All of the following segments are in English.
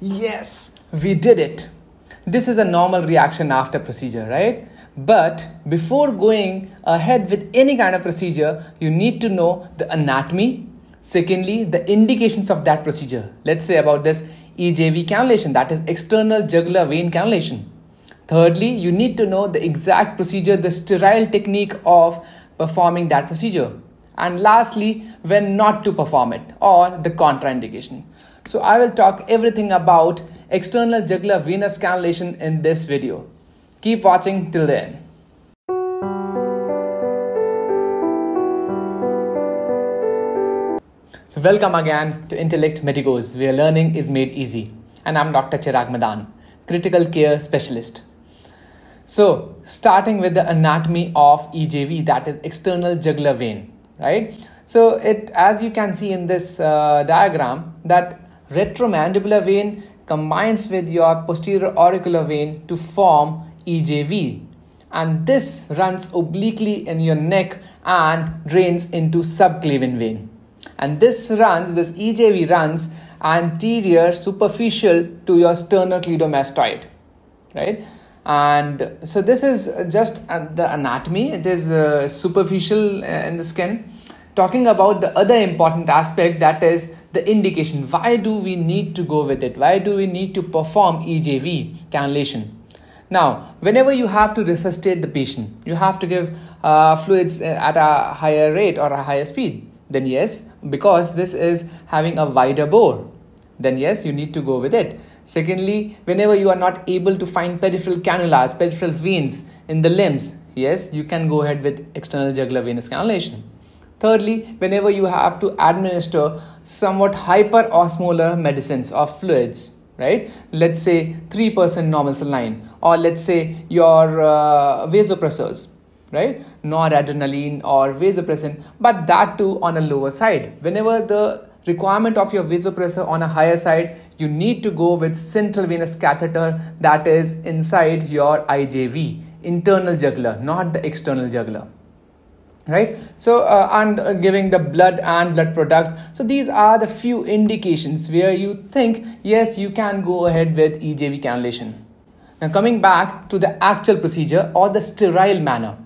Yes, we did it. This is a normal reaction after procedure, right? But before going ahead with any kind of procedure, you need to know the anatomy. Secondly, the indications of that procedure. Let's say about this EJV cannulation, that is external jugular vein cannulation. Thirdly, you need to know the exact procedure, the sterile technique of performing that procedure. And lastly, when not to perform it or the contraindication. So I will talk everything about external jugular venous cannulation in this video. Keep watching till the end. So welcome again to Intellect Medicos, where learning is made easy. And I'm Dr. Chirag Madaan, critical care specialist. So starting with the anatomy of EJV, that is external jugular vein, right? So it, as you can see in this uh, diagram, that retromandibular vein combines with your posterior auricular vein to form EJV and this runs obliquely in your neck and drains into subclavian vein. And this runs this EJV runs anterior superficial to your sternocleidomastoid right? And so this is just the anatomy. It is uh, superficial uh, in the skin talking about the other important aspect that is the indication why do we need to go with it why do we need to perform EJV cannulation now, whenever you have to resuscitate the patient, you have to give uh, fluids uh, at a higher rate or a higher speed. Then, yes, because this is having a wider bore, then yes, you need to go with it. Secondly, whenever you are not able to find peripheral cannulas, peripheral veins in the limbs, yes, you can go ahead with external jugular venous cannulation. Thirdly, whenever you have to administer somewhat hyperosmolar medicines or fluids, right? Let's say 3% normal saline, or let's say your uh, vasopressors, right? Noradrenaline or vasopressin, but that too on a lower side. Whenever the requirement of your vasopressor on a higher side, you need to go with central venous catheter that is inside your IJV, internal jugular, not the external jugular right? So uh, and uh, giving the blood and blood products. So these are the few indications where you think yes you can go ahead with ejv cannulation. Now coming back to the actual procedure or the sterile manner.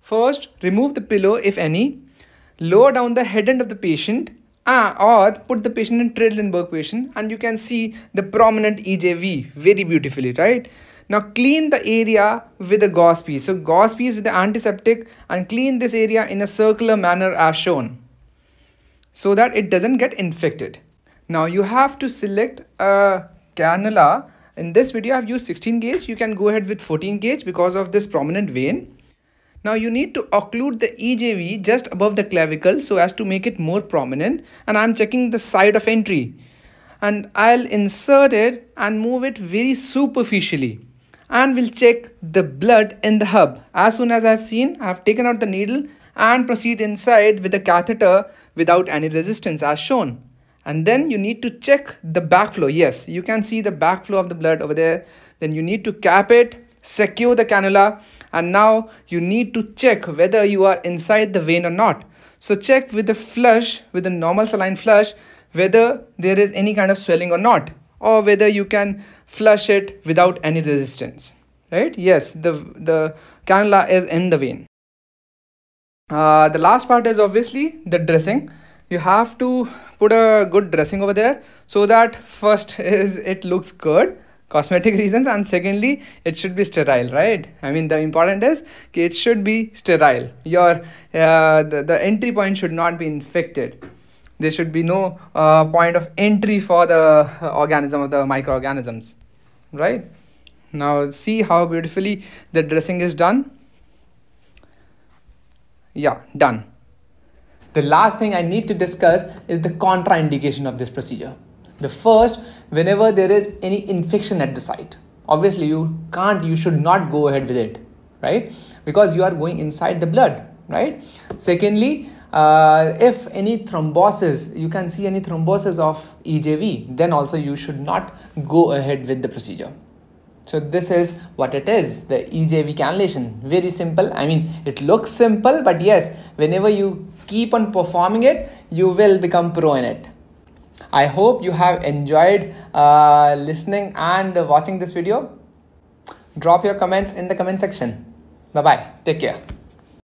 First remove the pillow if any. Lower down the head end of the patient uh, or put the patient in Trendelenburg position and you can see the prominent EJV very beautifully right now clean the area with a gauze piece. So gauze piece with the antiseptic and clean this area in a circular manner as shown so that it doesn't get infected. Now you have to select a cannula. In this video I've used 16 gauge. You can go ahead with 14 gauge because of this prominent vein. Now you need to occlude the EJV just above the clavicle so as to make it more prominent and I'm checking the side of entry and I'll insert it and move it very superficially and we'll check the blood in the hub. As soon as I've seen, I've taken out the needle and proceed inside with the catheter without any resistance as shown. And then you need to check the backflow. Yes, you can see the backflow of the blood over there. Then you need to cap it, secure the cannula and now you need to check whether you are inside the vein or not. So check with the flush, with the normal saline flush, whether there is any kind of swelling or not or whether you can flush it without any resistance right? Yes the the cannula is in the vein. Uh, the last part is obviously the dressing. You have to put a good dressing over there so that first is it looks good cosmetic reasons and secondly it should be sterile right? I mean the important is it should be sterile. Your uh, the, the entry point should not be infected there should be no uh, point of entry for the uh, organism of the microorganisms right? Now see how beautifully the dressing is done. Yeah done. The last thing i need to discuss is the contraindication of this procedure. The first whenever there is any infection at the site obviously you can't you should not go ahead with it right? Because you are going inside the blood right secondly uh, if any thrombosis you can see any thrombosis of ejv then also you should not go ahead with the procedure so this is what it is the ejv cannulation very simple i mean it looks simple but yes whenever you keep on performing it you will become pro in it I hope you have enjoyed uh, listening and watching this video. Drop your comments in the comment section. Bye bye. Take care.